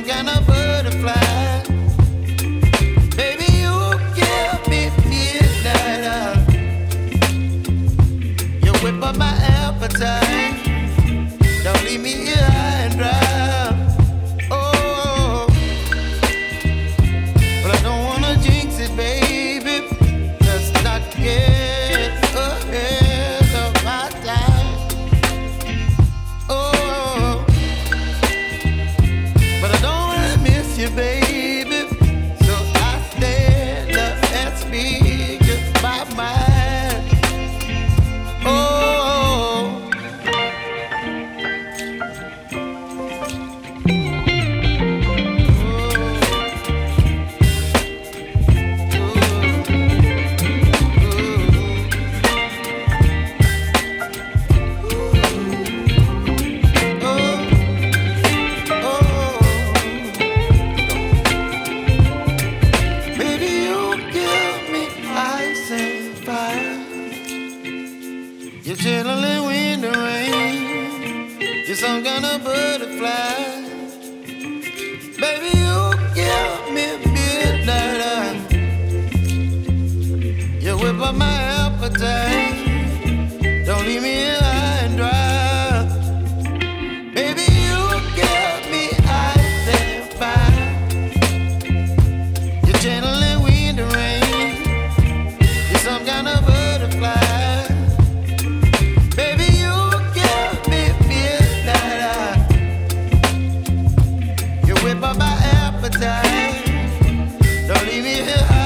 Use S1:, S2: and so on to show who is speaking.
S1: some kind of yeah.